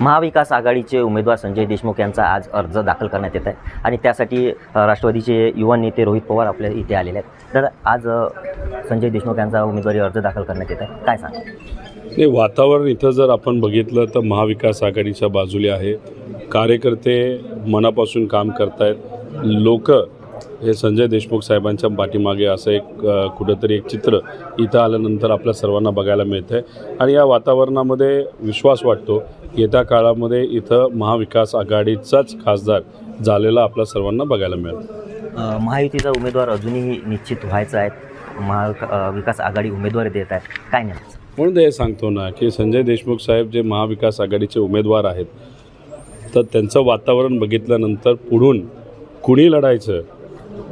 महाविकास आघाडीचे उमेदवार संजय देशमुख यांचा आज अर्ज दाखल करण्यात येत आहे. आणि त्यासाठी राष्ट्रवादीचे युवा नेते रोहित पवार आपल्या इथे आलेले आहेत. तर आज संजय देशमुख यांचा उमेदवारी अर्ज दाखल करण्यात येत आहे. काय सांग नाही वातावरण इथं जर आपण बघितलं तर महाविकास आघाडीच्या बाजूला आहे. कार्यकर्ते मनापासून काम करतायत. लोक हे संजय देशमुख साहेबांच्या पाठीमागे असं एक कुठंतरी एक चित्र इथं आल्यानंतर आपल्या सर्वांना बघायला मिळतं आहे आणि या वातावरणामध्ये विश्वास वाटतो येत्या काळामध्ये इथं महाविकास आघाडीचाच खासदार झालेला आपल्या सर्वांना बघायला मिळेल. महायुतीचा उमेदवार अजूनही निश्चित व्हायचा आहे. महा विकास आघाडी उमेदवारी देत आहेत काय नाही म्हणून ते हे सांगतो ना की संजय देशमुख साहेब जे महाविकास आघाडीचे उमेदवार आहेत तर त्यांचं वातावरण बघितल्यानंतर पुढून कुणी लढायचं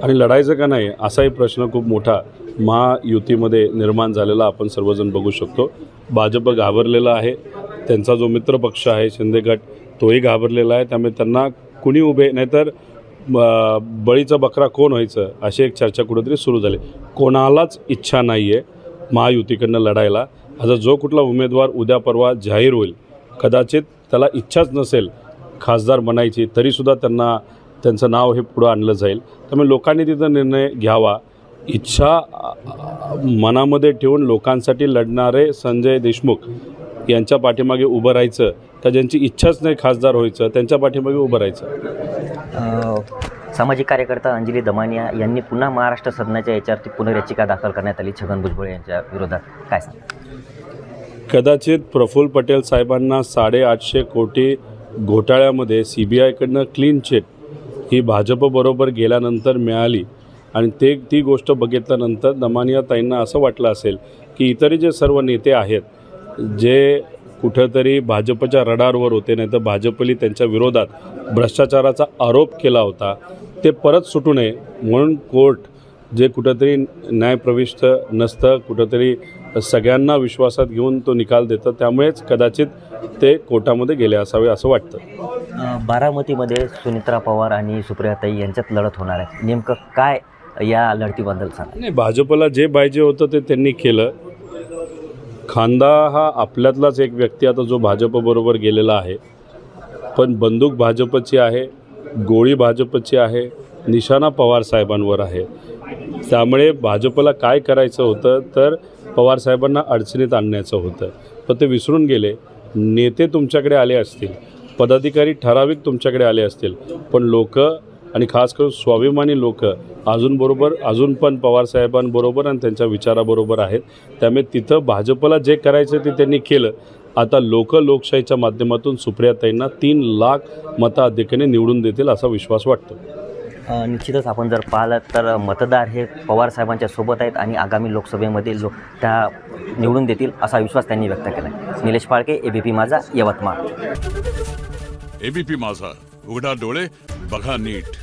आणि लढायचं का नाही असाही प्रश्न खूप मोठा महायुतीमध्ये निर्माण झालेला आपण सर्वजण बघू शकतो. भाजप घाबरलेला आहे. त्यांचा जो मित्रपक्ष आहे शिंदे गट तोही घाबरलेला आहे. त्यामुळे त्यांना कुणी उभे नाहीतर ब- बळीचा बकरा कोण व्हायचं अशी एक चर्चा कुठेतरी सुरू झाली. कोणालाच इच्छा नाही आहे महायुतीकडनं लढायला. आता जो कुठला उमेदवार उद्या परवा जाहीर होईल कदाचित त्याला इच्छाच नसेल खासदार बनायची तरीसुद्धा त्यांना त्यांचं नाव हे पुढं आणलं जाईल. त्यामुळे लोकांनी तिथं निर्णय घ्यावा. इच्छा मनामध्ये ठेवून लोकांसाठी लढणारे संजय देशमुख यांच्या पाठीमागे उभं राहायचं का ज्यांची इच्छाच नाही खासदार व्हायचं त्यांच्या पाठीमागे उभं राहायचं? सामाजिक कार्यकर्ता अंजली दमानिया यांनी पुन्हा महाराष्ट्र सदनाच्या याच्यावरती पुनर्याचिका दाखल करण्यात आली छगन भुजबळ यांच्या विरोधात. काय सांग? कदाचित प्रफुल्ल पटेल साहेबांना साडेआठशे कोटी घोटाळ्यामध्ये सी बी आयकडनं क्लीन चिट ही भाजपबरोबर गेल्यानंतर मिळाली आणि ते ती गोष्ट बघितल्यानंतर दमानिया ताईंना असं वाटलं असेल की इतरही जे सर्व नेते आहेत जे कुठंतरी भाजपच्या रडारवर होते नाही तर भाजपली त्यांच्या विरोधात भ्रष्टाचाराचा आरोप केला होता ते परत सुटू नये म्हणून कोर्ट जे कुठंतरी न्यायप्रविष्ट नसतं कुठंतरी सगळ्यांना विश्वासात घेऊन तो निकाल देतं. त्यामुळेच कदाचित ते कोर्टामध्ये गेले असावे असं वाटतं. बारामतीमध्ये सुनित्रा पवार आणि सुप्रियाताई यांच्यात लढत होणार आहे. नेमकं काय या लढतीबद्दल सांगा? नाही भाजपला जे पाहिजे होतं ते त्यांनी केलं. खांदा हा आपल्यातलाच एक व्यक्ती आता जो भाजपबरोबर गेलेला आहे. पण बंदूक भाजपची आहे गोळी भाजपची आहे निशाणा पवार साहेबांवर आहे. त्यामुळे भाजपला काय करायचं होतं तर पवार साहेबांना अडचणीत आणण्याचं होतं. पण ते विसरून गेले. नेते तुमच्याकडे आले असतील. पदाधिकारी ठराविक तुमच्याकडे आले असतील. पण लोक आणि खास करून स्वाभिमानी लोक अजून बरोबर अजून पण पवार साहेबांबरोबर आणि त्यांच्या विचाराबरोबर आहेत. त्यामुळे तिथं भाजपला जे करायचं ते त्यांनी केलं. आता लोक लोकशाहीच्या माध्यमातून सुप्रियाताईंना तीन लाख मताधिक्याने निवडून देतील असा विश्वास वाटतो. निश्चितच आपण जर पाहिलं तर मतदार हे पवार साहेबांच्या सोबत आहेत आणि आगामी लोकसभेमध्ये लोक त्या निवडून देतील असा विश्वास त्यांनी व्यक्त केला आहे निलेश फाळके एबीपी माझा यवतमाळ. एबीपी माझा. उघडा डोळे बघा नीट.